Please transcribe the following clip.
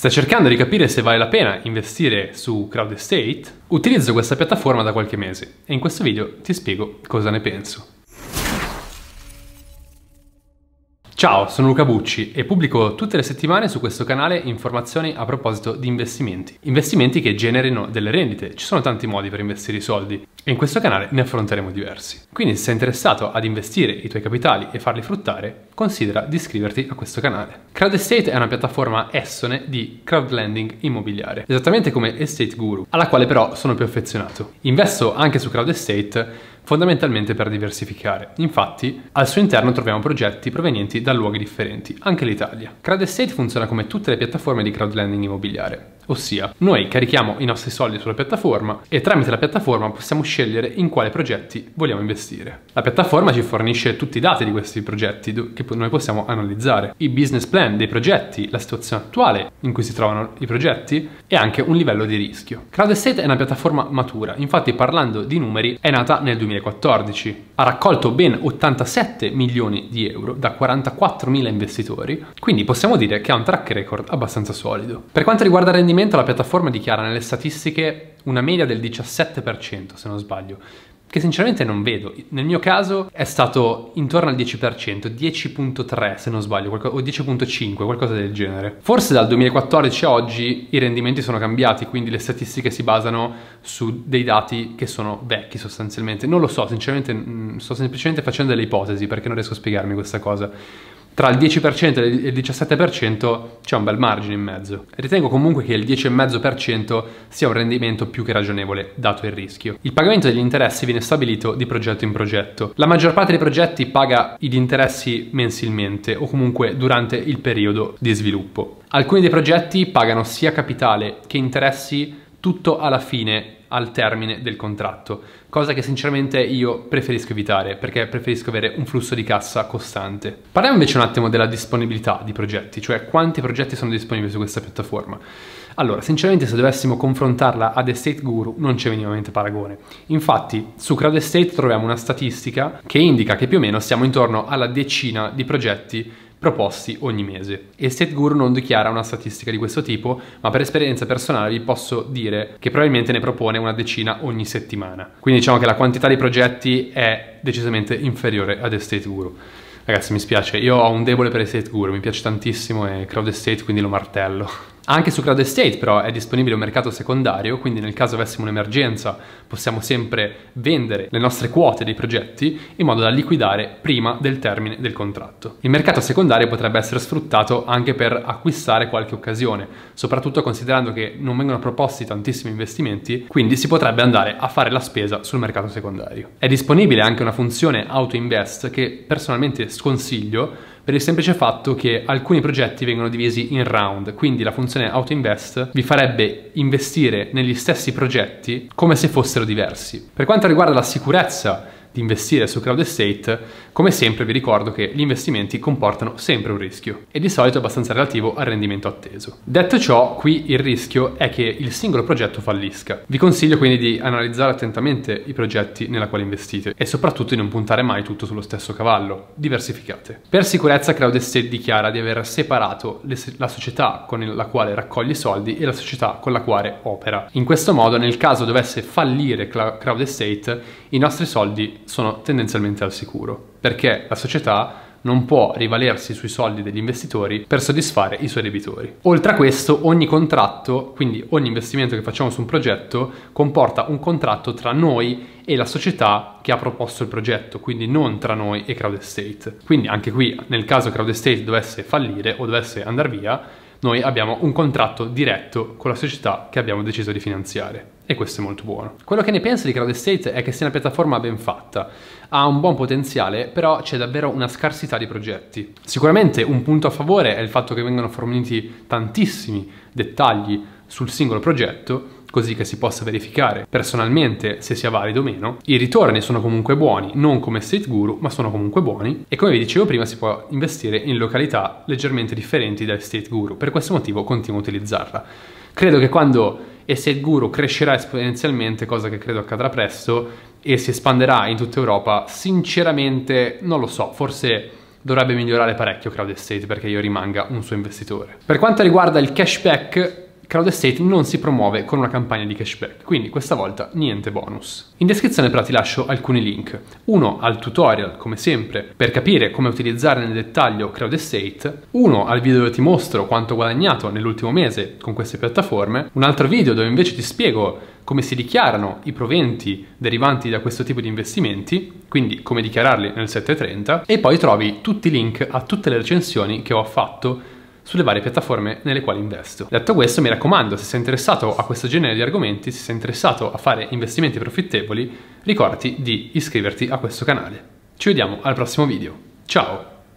Stai cercando di capire se vale la pena investire su Crowd Estate? Utilizzo questa piattaforma da qualche mese e in questo video ti spiego cosa ne penso. Ciao, sono Luca Bucci e pubblico tutte le settimane su questo canale informazioni a proposito di investimenti. Investimenti che generino delle rendite. Ci sono tanti modi per investire i soldi e in questo canale ne affronteremo diversi. Quindi se sei interessato ad investire i tuoi capitali e farli fruttare, considera di iscriverti a questo canale. Crowd Estate è una piattaforma essone di crowdlending immobiliare, esattamente come Estate Guru, alla quale però sono più affezionato. Investo anche su Crowd Estate fondamentalmente per diversificare. Infatti, al suo interno troviamo progetti provenienti da luoghi differenti, anche l'Italia. Crowd Estate funziona come tutte le piattaforme di crowdlending immobiliare. Ossia, noi carichiamo i nostri soldi sulla piattaforma e tramite la piattaforma possiamo scegliere in quale progetti vogliamo investire. La piattaforma ci fornisce tutti i dati di questi progetti che noi possiamo analizzare, i business plan dei progetti, la situazione attuale in cui si trovano i progetti e anche un livello di rischio. Crowd Estate è una piattaforma matura, infatti parlando di numeri è nata nel 2014, ha raccolto ben 87 milioni di euro da 44 mila investitori, quindi possiamo dire che ha un track record abbastanza solido. Per quanto riguarda il rendimento la piattaforma dichiara nelle statistiche una media del 17%, se non sbaglio, che sinceramente non vedo. Nel mio caso è stato intorno al 10%, 10.3 se non sbaglio, o 10.5, qualcosa del genere. Forse dal 2014 a oggi i rendimenti sono cambiati, quindi le statistiche si basano su dei dati che sono vecchi sostanzialmente. Non lo so, sinceramente mm, sto semplicemente facendo delle ipotesi perché non riesco a spiegarmi questa cosa tra il 10% e il 17% c'è un bel margine in mezzo. Ritengo comunque che il 10,5% sia un rendimento più che ragionevole dato il rischio. Il pagamento degli interessi viene stabilito di progetto in progetto. La maggior parte dei progetti paga gli interessi mensilmente o comunque durante il periodo di sviluppo. Alcuni dei progetti pagano sia capitale che interessi tutto alla fine al termine del contratto, cosa che sinceramente io preferisco evitare perché preferisco avere un flusso di cassa costante. Parliamo invece un attimo della disponibilità di progetti, cioè quanti progetti sono disponibili su questa piattaforma. Allora, sinceramente se dovessimo confrontarla ad Estate Guru non c'è minimamente paragone. Infatti, su Crowd Estate troviamo una statistica che indica che più o meno siamo intorno alla decina di progetti proposti ogni mese. E StateGuru non dichiara una statistica di questo tipo, ma per esperienza personale vi posso dire che probabilmente ne propone una decina ogni settimana. Quindi diciamo che la quantità di progetti è decisamente inferiore ad Estate Guru. Ragazzi mi spiace, io ho un debole per Estate Guru, mi piace tantissimo e Crowd Estate quindi lo martello. Anche su Crowd Estate però è disponibile un mercato secondario, quindi nel caso avessimo un'emergenza possiamo sempre vendere le nostre quote dei progetti in modo da liquidare prima del termine del contratto. Il mercato secondario potrebbe essere sfruttato anche per acquistare qualche occasione, soprattutto considerando che non vengono proposti tantissimi investimenti, quindi si potrebbe andare a fare la spesa sul mercato secondario. È disponibile anche una funzione auto invest che personalmente sconsiglio per il semplice fatto che alcuni progetti vengono divisi in round, quindi la funzione auto invest vi farebbe investire negli stessi progetti come se fossero diversi. Per quanto riguarda la sicurezza di investire su crowd estate, come sempre vi ricordo che gli investimenti comportano sempre un rischio e di solito è abbastanza relativo al rendimento atteso. Detto ciò, qui il rischio è che il singolo progetto fallisca. Vi consiglio quindi di analizzare attentamente i progetti nella quale investite e soprattutto di non puntare mai tutto sullo stesso cavallo. Diversificate. Per sicurezza Crowd Estate dichiara di aver separato la società con la quale raccoglie soldi e la società con la quale opera. In questo modo, nel caso dovesse fallire Crowd Estate, i nostri soldi sono tendenzialmente al sicuro, perché la società non può rivalersi sui soldi degli investitori per soddisfare i suoi debitori. Oltre a questo, ogni contratto, quindi ogni investimento che facciamo su un progetto, comporta un contratto tra noi e la società che ha proposto il progetto, quindi non tra noi e Crowd Estate. Quindi anche qui, nel caso Crowd Estate dovesse fallire o dovesse andare via, noi abbiamo un contratto diretto con la società che abbiamo deciso di finanziare e questo è molto buono. Quello che ne penso di Crowd Estate è che sia una piattaforma ben fatta, ha un buon potenziale, però c'è davvero una scarsità di progetti. Sicuramente un punto a favore è il fatto che vengono forniti tantissimi dettagli sul singolo progetto, così che si possa verificare personalmente se sia valido o meno. I ritorni sono comunque buoni, non come State Guru, ma sono comunque buoni e come vi dicevo prima si può investire in località leggermente differenti dai State Guru, per questo motivo continuo a utilizzarla. Credo che quando e se il guru crescerà esponenzialmente, cosa che credo accadrà presto, e si espanderà in tutta Europa, sinceramente non lo so, forse dovrebbe migliorare parecchio Crowd Estate perché io rimanga un suo investitore. Per quanto riguarda il cashback, Crowd Estate non si promuove con una campagna di cashback, quindi questa volta niente bonus. In descrizione però ti lascio alcuni link. Uno al tutorial, come sempre, per capire come utilizzare nel dettaglio Crowd Estate, uno al video dove ti mostro quanto ho guadagnato nell'ultimo mese con queste piattaforme, un altro video dove invece ti spiego come si dichiarano i proventi derivanti da questo tipo di investimenti, quindi come dichiararli nel 730, e poi trovi tutti i link a tutte le recensioni che ho fatto sulle varie piattaforme nelle quali investo. Detto questo, mi raccomando, se sei interessato a questo genere di argomenti, se sei interessato a fare investimenti profittevoli, ricordati di iscriverti a questo canale. Ci vediamo al prossimo video. Ciao!